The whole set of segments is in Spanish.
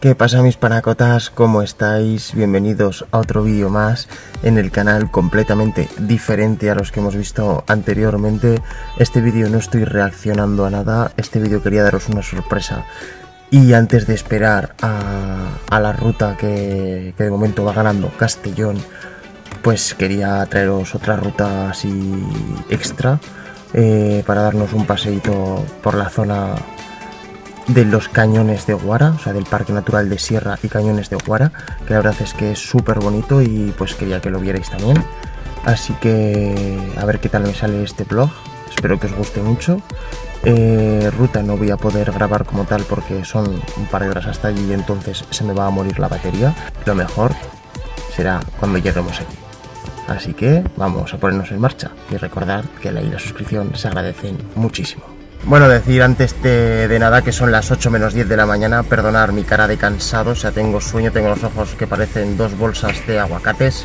¿Qué pasa mis panacotas? ¿Cómo estáis? Bienvenidos a otro vídeo más en el canal completamente diferente a los que hemos visto anteriormente. Este vídeo no estoy reaccionando a nada, este vídeo quería daros una sorpresa. Y antes de esperar a, la ruta que, de momento va ganando Castellón, pues quería traeros otra ruta así extra eh, para darnos un paseíto por la zona de los cañones de Guara, o sea, del Parque Natural de Sierra y Cañones de Guara, que la verdad es que es súper bonito y pues quería que lo vierais también. Así que a ver qué tal me sale este vlog, espero que os guste mucho. Eh, ruta no voy a poder grabar como tal porque son un par de horas hasta allí y entonces se me va a morir la batería. Lo mejor será cuando lleguemos aquí. Así que vamos a ponernos en marcha y recordar que like y la suscripción se agradecen muchísimo. Bueno, decir antes de, nada que son las 8 menos 10 de la mañana, perdonar mi cara de cansado, o sea, tengo sueño, tengo los ojos que parecen dos bolsas de aguacates,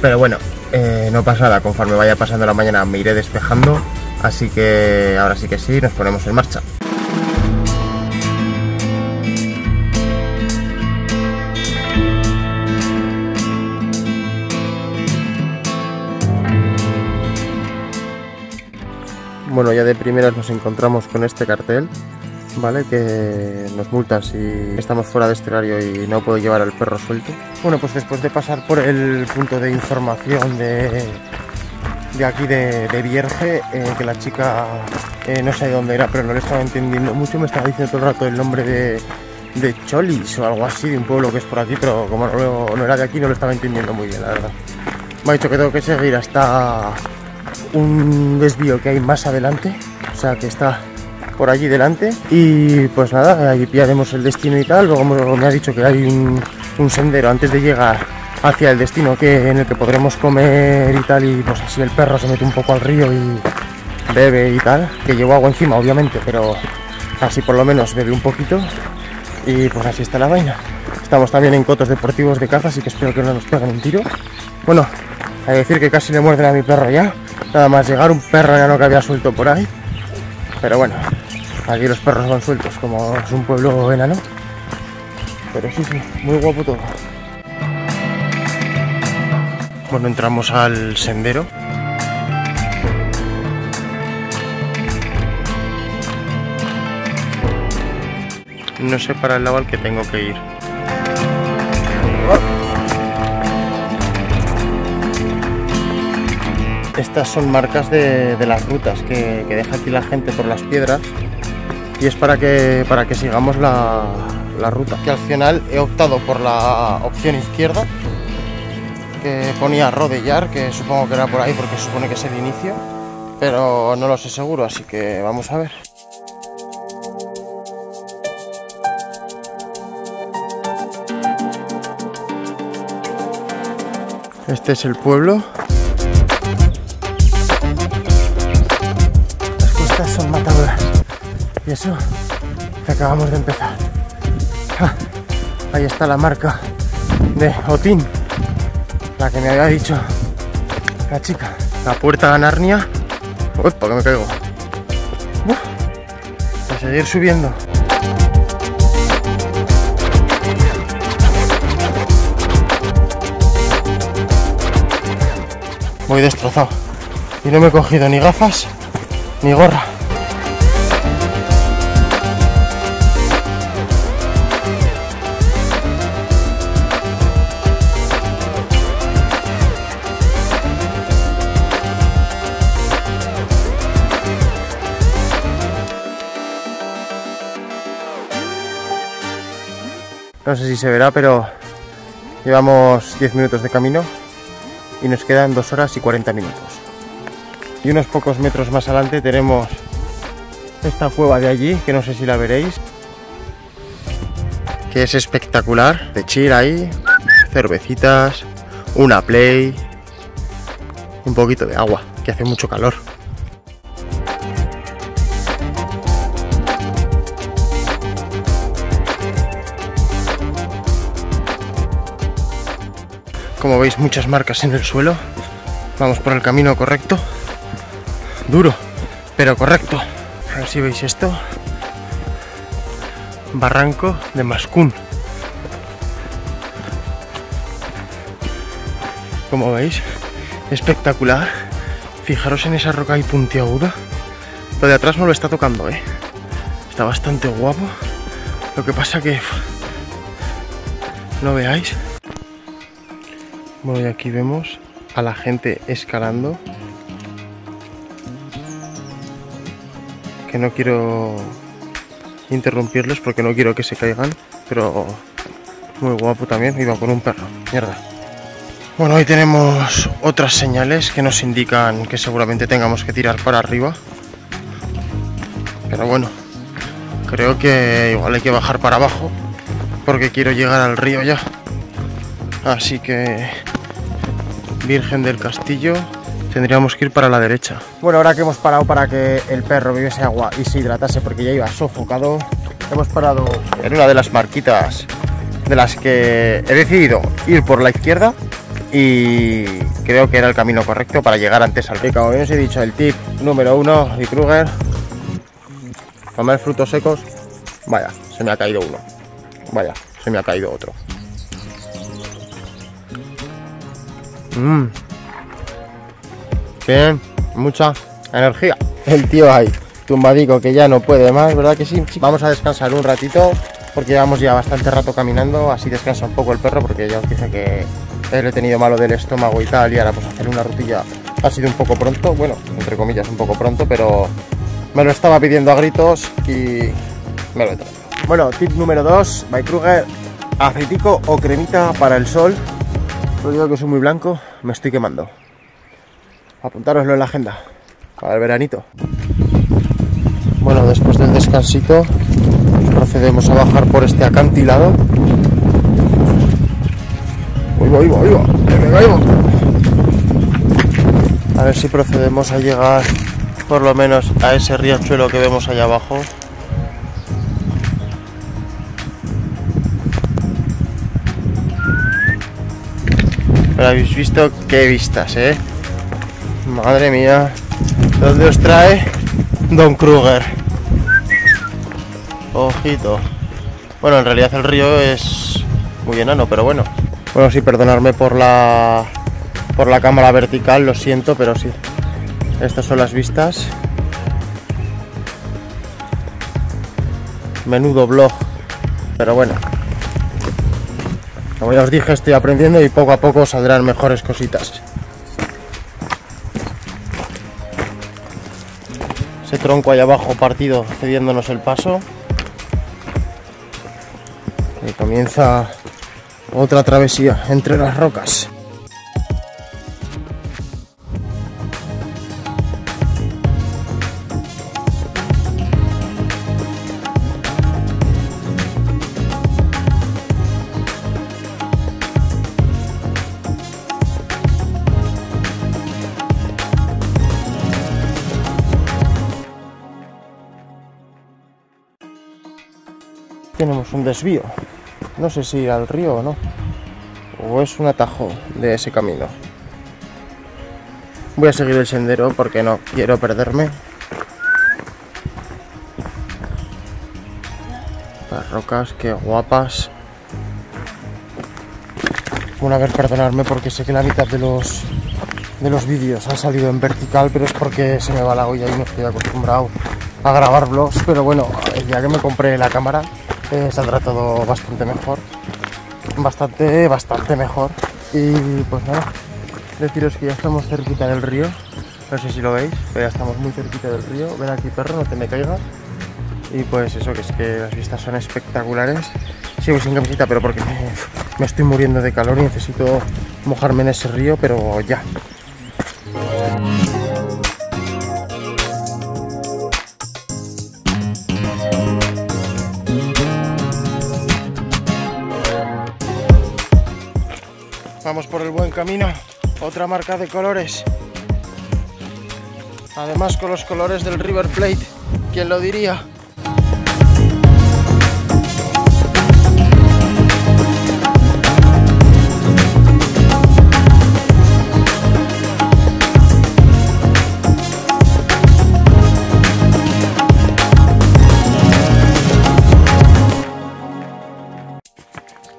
pero bueno, eh, no pasa nada, conforme vaya pasando la mañana me iré despejando, así que ahora sí que sí, nos ponemos en marcha. Bueno, ya de primeras nos encontramos con este cartel, ¿vale? Que nos multan si estamos fuera de este horario y no puedo llevar al perro suelto. Bueno, pues después de pasar por el punto de información de, de aquí de, Vierge, eh, que la chica eh, no sé de dónde era, pero no le estaba entendiendo mucho, me estaba diciendo todo el rato el nombre de, de Cholis o algo así, de un pueblo que es por aquí, pero como no, no era de aquí no lo estaba entendiendo muy bien, la verdad. Me ha dicho que tengo que seguir hasta un desvío que hay más adelante, o sea que está por allí delante. Y pues nada, ahí pillaremos el destino y tal, luego me ha dicho que hay un, sendero antes de llegar hacia el destino que en el que podremos comer y tal. Y pues así el perro se mete un poco al río y bebe y tal, que llevo agua encima obviamente, pero así por lo menos bebe un poquito. Y pues así está la vaina. Estamos también en cotos deportivos de caza, así que espero que no nos peguen un tiro. Bueno, a decir que casi le muerden a mi perro ya, Nada más llegar un perro ya no que había suelto por ahí. Pero bueno, aquí los perros van sueltos, como es un pueblo enano. Pero sí, sí, muy guapo todo. Bueno, entramos al sendero. No sé para el lado al que tengo que ir. Estas son marcas de, las rutas que, deja aquí la gente por las piedras y es para que, para que sigamos la, ruta. Que al final he optado por la opción izquierda que ponía rodellar, que supongo que era por ahí porque supone que es el inicio, pero no lo sé seguro, así que vamos a ver. Este es el pueblo Y eso que acabamos de empezar. ahí está la marca de Otín, la que me había dicho la chica. La puerta de Narnia. Uy, ¿por qué me caigo? a seguir subiendo. Voy destrozado. Y no me he cogido ni gafas ni gorra. No sé si se verá, pero llevamos 10 minutos de camino y nos quedan 2 horas y 40 minutos. Y unos pocos metros más adelante tenemos esta cueva de allí, que no sé si la veréis, que es espectacular. De chill ahí, cervecitas, una play, un poquito de agua, que hace mucho calor. como veis muchas marcas en el suelo. Vamos por el camino correcto. Duro, pero correcto. A ver si veis esto. Barranco de Mascún. Como veis, espectacular. Fijaros en esa roca ahí puntiaguda. Lo de atrás no lo está tocando, ¿eh? Está bastante guapo. Lo que pasa que... No veáis. Bueno, y aquí vemos a la gente escalando. Que no quiero interrumpirlos porque no quiero que se caigan. Pero muy guapo también. Iba con un perro. Mierda. Bueno, hoy tenemos otras señales que nos indican que seguramente tengamos que tirar para arriba. Pero bueno, creo que igual hay que bajar para abajo porque quiero llegar al río ya. Así que Virgen del Castillo, tendríamos que ir para la derecha. Bueno, ahora que hemos parado para que el perro bebiese agua y se hidratase porque ya iba sofocado, hemos parado en una de las marquitas de las que he decidido ir por la izquierda y creo que era el camino correcto para llegar antes al río. Como os he dicho, el tip número uno de Kruger, comer frutos secos. Vaya, se me ha caído uno. Vaya, se me ha caído otro. Mmm. Bien, mucha energía. El tío ahí, tumbadico, que ya no puede más, ¿verdad que sí? Vamos a descansar un ratito, porque llevamos ya bastante rato caminando, así descansa un poco el perro, porque ya os dije que él he tenido malo del estómago y tal, y ahora pues hacer una rutilla ha sido un poco pronto, bueno, entre comillas un poco pronto, pero me lo estaba pidiendo a gritos y me lo he traído. Bueno, tip número 2, by Kruger, aceitico o cremita para el sol lo digo que soy muy blanco, me estoy quemando. Apuntároslo en la agenda para el veranito. Bueno, después del descansito procedemos a bajar por este acantilado. Uy, me caigo. A ver si procedemos a llegar por lo menos a ese riachuelo que vemos allá abajo. Habéis visto qué vistas, ¿eh? Madre mía. ¿Dónde os trae Don Kruger? Ojito. Bueno, en realidad el río es muy enano, pero bueno. Bueno, sí, perdonadme por la por la cámara vertical, lo siento, pero sí. Estas son las vistas. Menudo blog. Pero bueno, como ya os dije, estoy aprendiendo y poco a poco saldrán mejores cositas. Ese tronco ahí abajo partido cediéndonos el paso. Y comienza otra travesía entre las rocas. Tenemos un desvío. No sé si al río o no. O es un atajo de ese camino. Voy a seguir el sendero porque no quiero perderme. Las rocas, qué guapas. Bueno, a ver, perdonadme porque sé que la mitad de los de los vídeos han salido en vertical, pero es porque se me va la olla y no estoy acostumbrado a grabar vlogs. Pero bueno, el día que me compré la cámara eh, saldrá todo bastante mejor. Bastante, bastante mejor. Y pues nada, deciros que ya estamos cerquita del río. No sé si lo veis, pero ya estamos muy cerquita del río. Ven aquí perro, no te me caigas. Y pues eso, que es que las vistas son espectaculares. Sigo sin camiseta, pero porque me, me estoy muriendo de calor y necesito mojarme en ese río, pero ya. Vamos por el buen camino. Otra marca de colores. Además con los colores del River Plate. ¿Quién lo diría?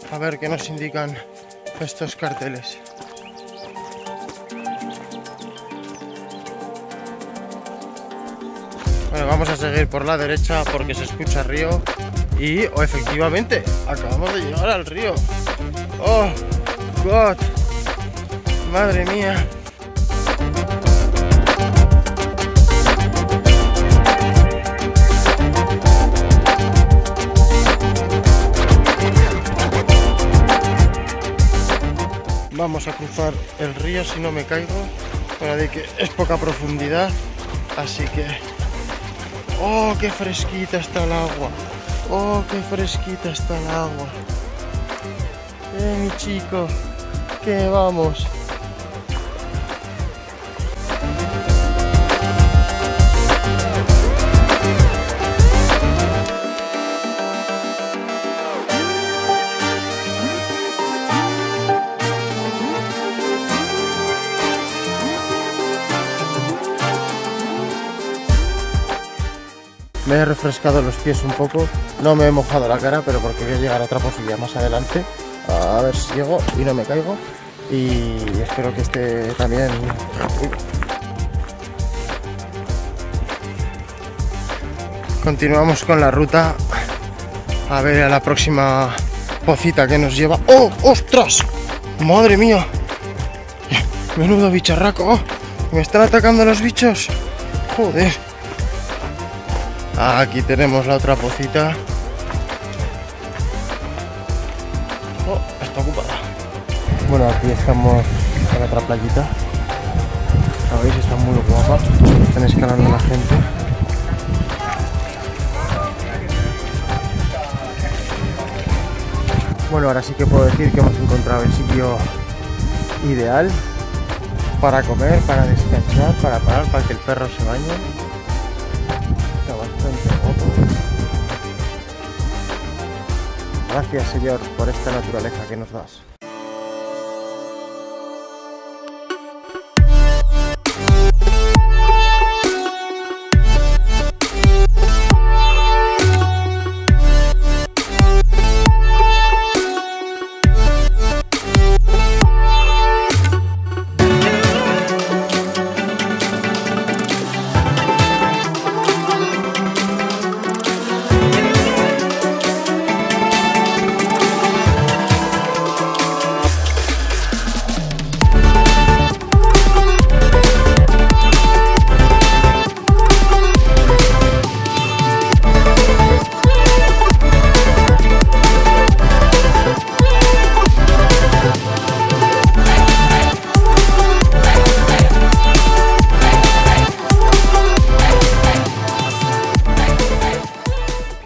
A ver qué nos indican estos carteles. Bueno, vamos a seguir por la derecha porque se escucha río y oh, efectivamente acabamos de llegar al río. ¡Oh, God! ¡Madre mía! Vamos a cruzar el río si no me caigo. Para de que es poca profundidad, así que ¡Oh, qué fresquita está el agua! ¡Oh, qué fresquita está el agua! ¡Eh, mi chico! ¡Que vamos! Me he refrescado los pies un poco, no me he mojado la cara, pero porque voy a llegar a otra posibilidad más adelante. A ver si llego y no me caigo. Y espero que esté también... Continuamos con la ruta a ver a la próxima pocita que nos lleva. ¡Oh! ¡Ostras! ¡Madre mía! Menudo bicharraco. ¡Oh! Me están atacando los bichos. Joder. Aquí tenemos la otra pocita. Oh, está ocupada. Bueno, aquí estamos en otra playita. La veis, está muy guapa. Están escalando la gente. Bueno, ahora sí que puedo decir que hemos encontrado el sitio ideal para comer, para descansar, para parar, para que el perro se bañe. Gracias Señor por esta naturaleza que nos das.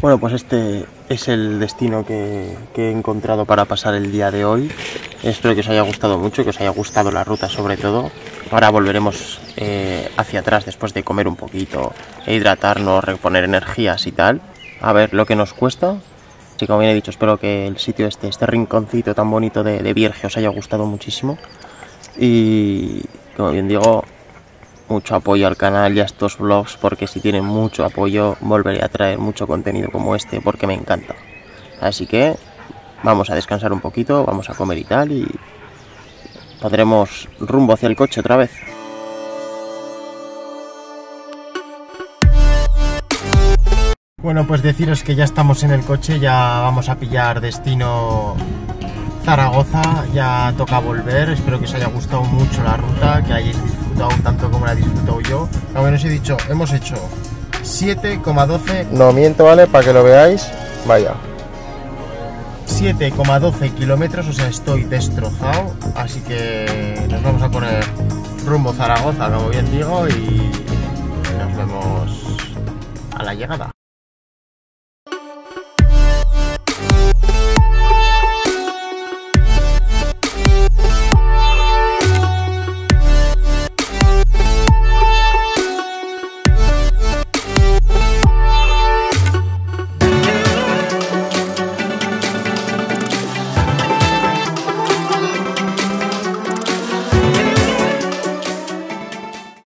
Bueno, pues este es el destino que, he encontrado para pasar el día de hoy. Espero que os haya gustado mucho, que os haya gustado la ruta sobre todo. Ahora volveremos eh, hacia atrás después de comer un poquito, e hidratarnos, reponer energías y tal. A ver lo que nos cuesta. Y como bien he dicho, espero que el sitio este, este rinconcito tan bonito de, de Vierge os haya gustado muchísimo. Y como bien digo, mucho apoyo al canal y a estos vlogs porque si tienen mucho apoyo volveré a traer mucho contenido como este porque me encanta. Así que vamos a descansar un poquito, vamos a comer y tal y podremos rumbo hacia el coche otra vez. Bueno, pues deciros que ya estamos en el coche, ya vamos a pillar destino Zaragoza, ya toca volver, espero que os haya gustado mucho la ruta, que hayáis disfrutado tanto como la he disfrutado yo. Como os he dicho, hemos hecho 7,12... No miento, ¿vale? Para que lo veáis, vaya. 7,12 kilómetros, o sea, estoy destrozado, así que nos vamos a poner rumbo Zaragoza, como bien digo, y nos vemos a la llegada.